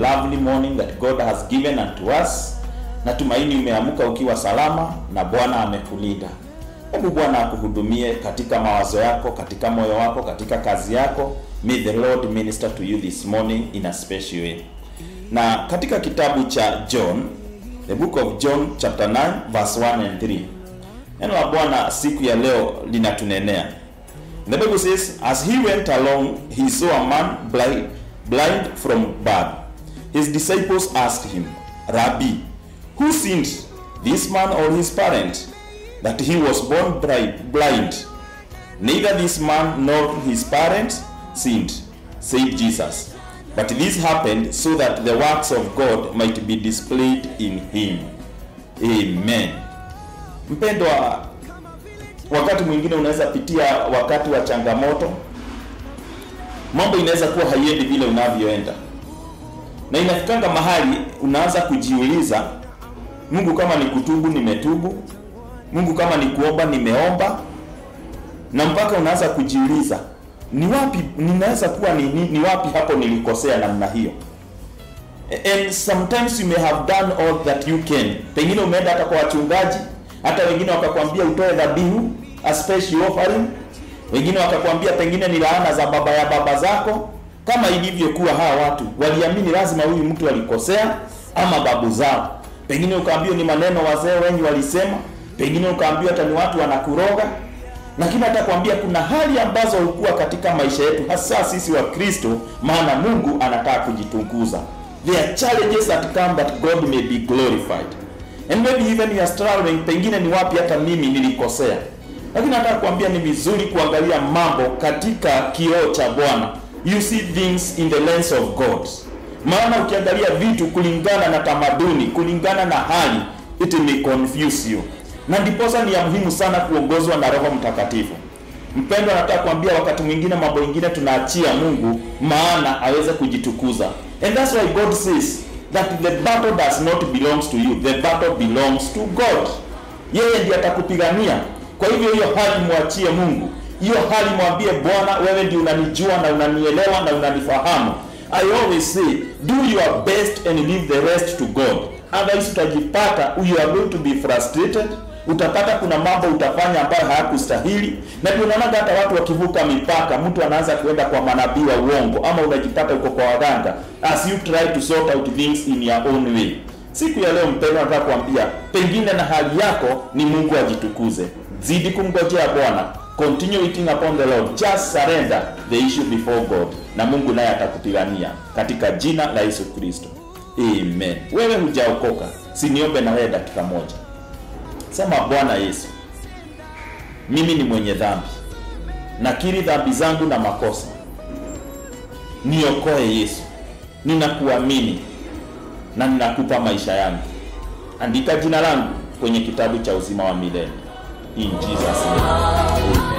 lovely morning that God has given unto us. Natumaini umeamka ukiwa salama na Bwana amekulinda. Hebu Bwana akuhudumie katika mawazo yako, katika moyo wako, katika kazi yako. May the Lord minister to you this morning in a special way. Na katika kitabu cha John, the book of John chapter 9 verse 1 and 3. Neno la Bwana siku ya leo linatunenea. The Bible says, as he went along, he saw a man blind, blind from birth. His disciples asked him, Rabbi, who sinned, this man or his parent, that he was born blind? Neither this man nor his parents sinned, said Jesus. But this happened so that the works of God might be displayed in him. Amen. Mpendwa, wakati mwingine unaweza pitia wakati wa changamoto, mambo inaweza kuwa haiendi vile unavyoenda, na inafikanga mahali unaanza kujiuliza, Mungu, kama ni kutubu nimetubu, Mungu kama ni kuomba nimeomba, na mpaka unaanza kujiuliza ni wapi ninaweza kuwa ni, ni, ni wapi hapo nilikosea namna hiyo. And sometimes you may have done all that you can. Pengine umeenda hata kwa wachungaji, hata wengine wakakwambia utoe dhabihu, a special offering. Wengine wakakwambia pengine ni laana za baba ya baba zako, kama ilivyokuwa hawa watu waliamini lazima huyu mtu alikosea ama babu zao. Pengine ukaambiwa ni maneno wazee wengi walisema, pengine ukaambiwa hata ni watu wanakuroga. Lakini hata kuambia kuna hali ambazo hukuwa katika maisha yetu, hasa sisi wa Kristo, maana Mungu anataka kujitunguza. There are challenges that come that God may be glorified. And maybe even you are struggling, pengine ni wapi hata mimi nilikosea. Lakini nataka kuambia ni vizuri kuangalia mambo katika kioo cha Bwana. You see things in the lens of God. Maana ukiangalia vitu kulingana na tamaduni, kulingana na hali, it may confuse you. Na ndiposa ni ya muhimu sana kuongozwa na Roho Mtakatifu. Mpendwa, nataka kuambia wakati mwingine mambo mengine tunaachia Mungu maana aweze kujitukuza. And that's why God says that the battle does not belongs to you. The battle belongs to God. Yeye ndiye atakupigania. Kwa hivyo hiyo hali mwachie Mungu. Hiyo hali mwambie Bwana, wewe ndiye unanijua na unanielewa na unanifahamu. I always say, do your best and leave the rest to God. Otherwise utajipata you are going to be frustrated. Utapata kuna mambo utafanya ambayo hayakustahili, na ndio unaona hata watu wakivuka mipaka, mtu anaanza kuenda kwa manabii wa uongo, ama unajipata uko kwa waganga, as you try to sort out things in your own way. Siku ya leo mpendwa, nataka kuambia pengine na hali yako ni Mungu ajitukuze. Zidi kumgojea Bwana, continue waiting upon the Lord, just surrender the issue before God, na Mungu naye atakupigania katika jina la Yesu Kristo. Amen. Wewe hujaokoka, siniombe na wewe dakika moja. Sema, Bwana Yesu, mimi ni mwenye dhambi, nakiri dhambi zangu na makosa, niokoe Yesu, ninakuamini na ninakupa maisha yangu. Andika jina langu kwenye kitabu cha uzima wa milele. In Jesus name.